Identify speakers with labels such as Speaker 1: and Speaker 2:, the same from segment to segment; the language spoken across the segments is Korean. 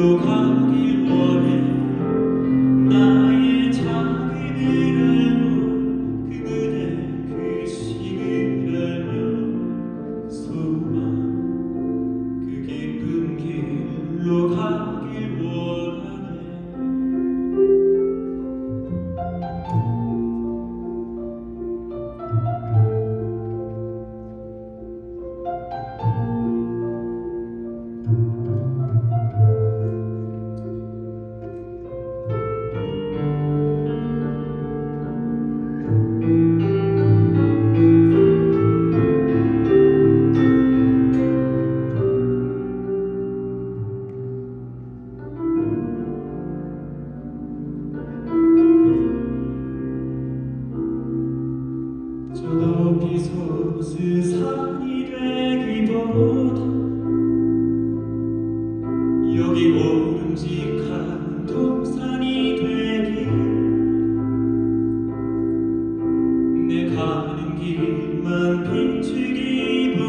Speaker 1: Look 오름직한 동산이 되길. 내 가는 길만 비추기보다는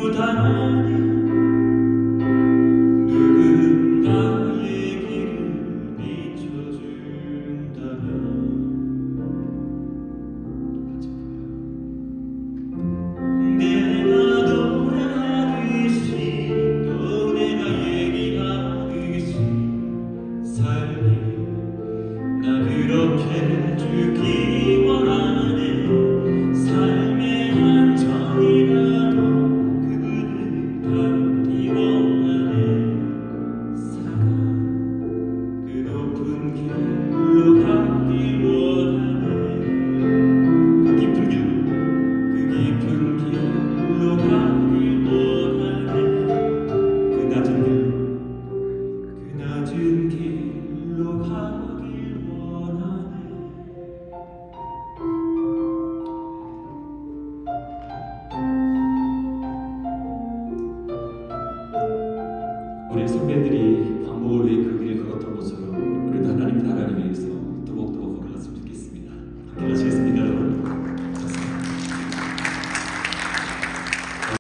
Speaker 1: 길이 반복을 위해 그 길을 걸었던 것처럼 우리도 하나님 나라를 위해서